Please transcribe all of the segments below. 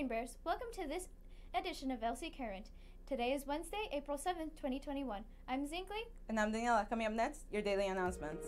Morning, Bears. Welcome to this edition of LC Current. Today is Wednesday, April 7th, 2021. I'm Zinkley. And I'm Daniela. Coming up next, your daily announcements.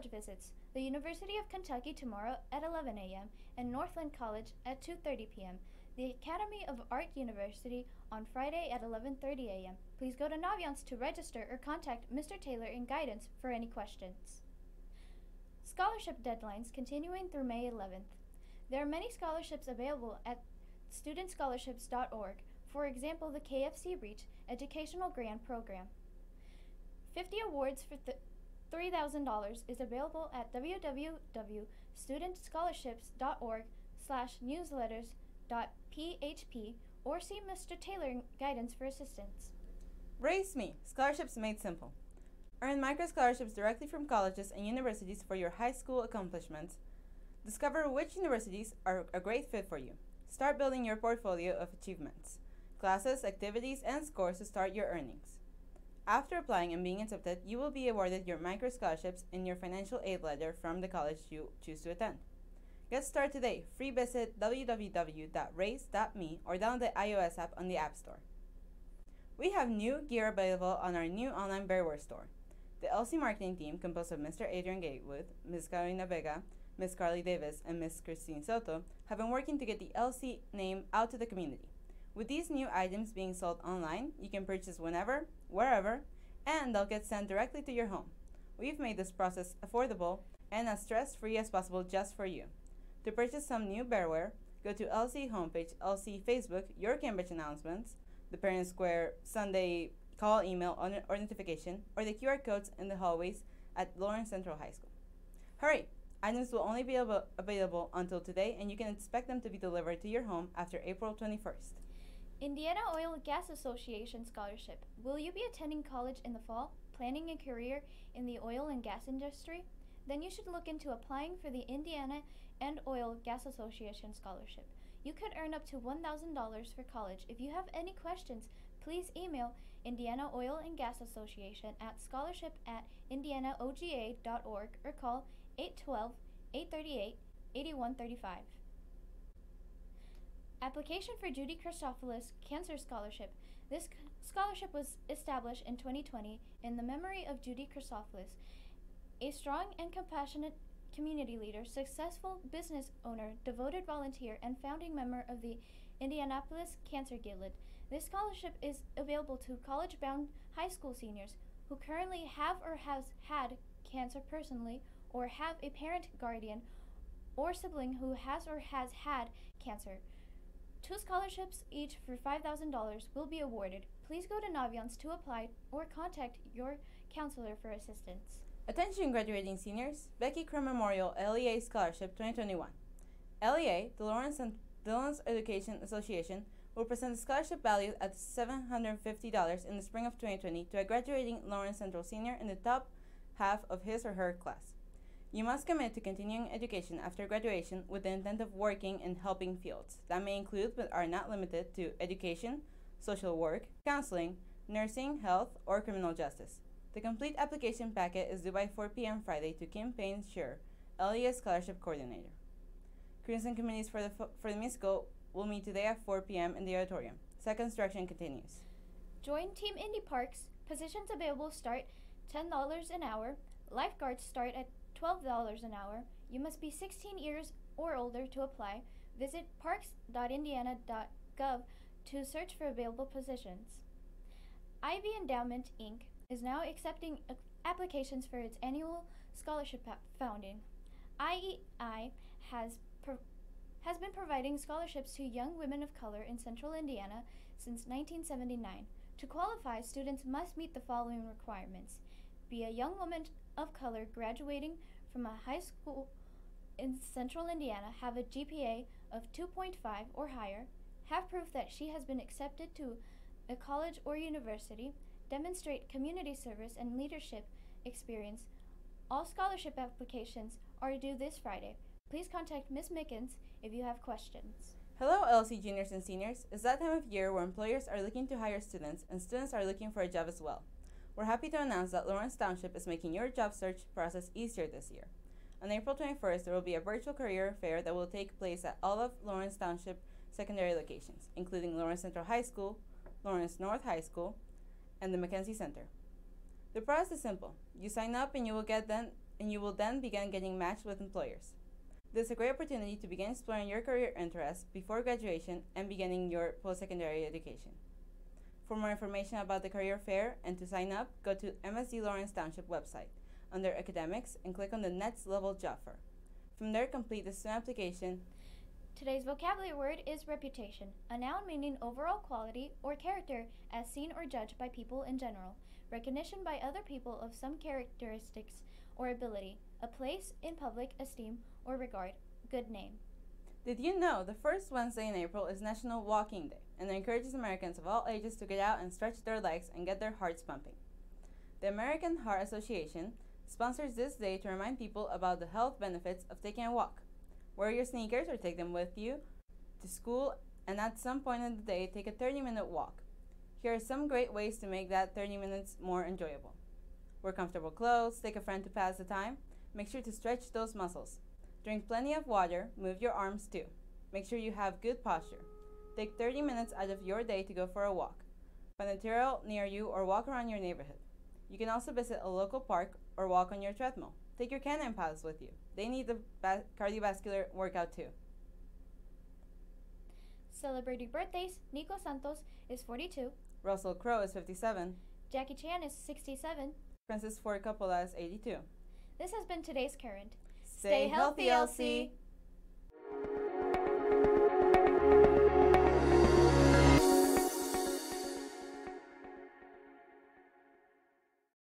College visits. The University of Kentucky tomorrow at 11 a.m. and Northland College at 2:30 p.m. The Academy of Art University on Friday at 11:30 a.m. Please go to Naviance to register or contact Mr. Taylor in guidance for any questions. Scholarship deadlines continuing through May 11th. There are many scholarships available at studentscholarships.org. For example, the KFC Reach Educational Grant Program. 50 awards for th- $3,000 is available at www.studentscholarships.org slash newsletters.php or see Mr. Taylor guidance for assistance. Raise Me Scholarships Made Simple. Earn micro scholarships directly from colleges and universities for your high school accomplishments. Discover which universities are a great fit for you. Start building your portfolio of achievements, classes, activities, and scores to start your earnings. After applying and being accepted, you will be awarded your micro scholarships and your financial aid letter from the college you choose to attend. Get started today. Free visit www.raise.me or download the iOS app on the App Store. We have new gear available on our new online bearwear store. The LC marketing team, composed of Mr. Adrian Gatewood, Ms. Carolina Vega, Ms. Carly Davis, and Ms. Christine Soto, have been working to get the LC name out to the community. With these new items being sold online, you can purchase whenever, wherever, and they'll get sent directly to your home. We've made this process affordable and as stress free as possible just for you. To purchase some new bearwear, go to LC homepage, LC Facebook, your Cambridge announcements, the Parent Square Sunday call, email, or, notification, or the QR codes in the hallways at Lawrence Central High School. Hurry! Items will only be ava- available until today, and you can expect them to be delivered to your home after April 21st. Indiana Oil and Gas Association Scholarship. Will you be attending college in the fall, planning a career in the oil and gas industry? Then you should look into applying for the Indiana and Oil Gas Association Scholarship. You could earn up to $1,000 for college. If you have any questions, please email Indiana Oil and Gas Association at scholarship at indianaoga.org or call 812 838 8135. Application for Judy Christophilus Cancer Scholarship. This scholarship was established in 2020 in the memory of Judy Christophilus, a strong and compassionate community leader, successful business owner, devoted volunteer, and founding member of the Indianapolis Cancer Guild. This scholarship is available to college-bound high school seniors who currently have or has had cancer personally or have a parent, guardian, or sibling who has or has had cancer. Two scholarships, each for $5,000, will be awarded. Please go to Naviance to apply or contact your counselor for assistance. Attention graduating seniors, Becky Crum Memorial LEA Scholarship 2021. LEA, the Lawrence, and Lawrence Education Association, will present a scholarship valued at $750 in the spring of 2020 to a graduating Lawrence Central senior in the top half of his or her class. You must commit to continuing education after graduation with the intent of working in helping fields that may include but are not limited to education, social work, counseling, nursing, health, or criminal justice. The complete application packet is due by 4 p.m. Friday to Kim Payne Sure, LES Scholarship Coordinator. Crews and committees for the, fo- for the musical will meet today at 4 p.m. in the auditorium. Second instruction continues. Join Team Indy Parks. Positions available start $10 an hour. Lifeguards start at $12 an hour. You must be 16 years or older to apply. Visit parks.indiana.gov to search for available positions. Ivy Endowment, Inc. is now accepting applications for its annual scholarship founding. IEI has has been providing scholarships to young women of color in central Indiana since 1979. To qualify, students must meet the following requirements be a young woman of color graduating from a high school in central Indiana, have a GPA of 2.5 or higher, have proof that she has been accepted to a college or university, demonstrate community service and leadership experience. All scholarship applications are due this Friday. Please contact Ms. Mickens if you have questions. Hello, LC juniors and seniors. It's that time of year where employers are looking to hire students and students are looking for a job as well. We're happy to announce that Lawrence Township is making your job search process easier this year. On April 21st, there will be a virtual career fair that will take place at all of Lawrence Township secondary locations, including Lawrence Central High School, Lawrence North High School, and the McKenzie Center. The process is simple. You sign up and you will get then and you will then begin getting matched with employers. This is a great opportunity to begin exploring your career interests before graduation and beginning your post-secondary education. For more information about the career fair and to sign up, go to MSD Lawrence Township website under Academics and click on the Next Level Job Fair. From there, complete the student application. Today's vocabulary word is reputation, a noun meaning overall quality or character as seen or judged by people in general, recognition by other people of some characteristics or ability, a place in public esteem or regard, good name. Did you know the first Wednesday in April is National Walking Day and encourages Americans of all ages to get out and stretch their legs and get their hearts pumping? The American Heart Association sponsors this day to remind people about the health benefits of taking a walk. Wear your sneakers or take them with you to school and at some point in the day take a 30 minute walk. Here are some great ways to make that 30 minutes more enjoyable. Wear comfortable clothes, take a friend to pass the time, make sure to stretch those muscles. Drink plenty of water, move your arms too. Make sure you have good posture. Take 30 minutes out of your day to go for a walk. Find a trail near you or walk around your neighborhood. You can also visit a local park or walk on your treadmill. Take your canine pals with you. They need the cardiovascular workout too. Celebrating birthdays, Nico Santos is 42, Russell Crowe is 57. Jackie Chan is 67. Francis Ford Coppola is 82. This has been today's current. Stay healthy, LC.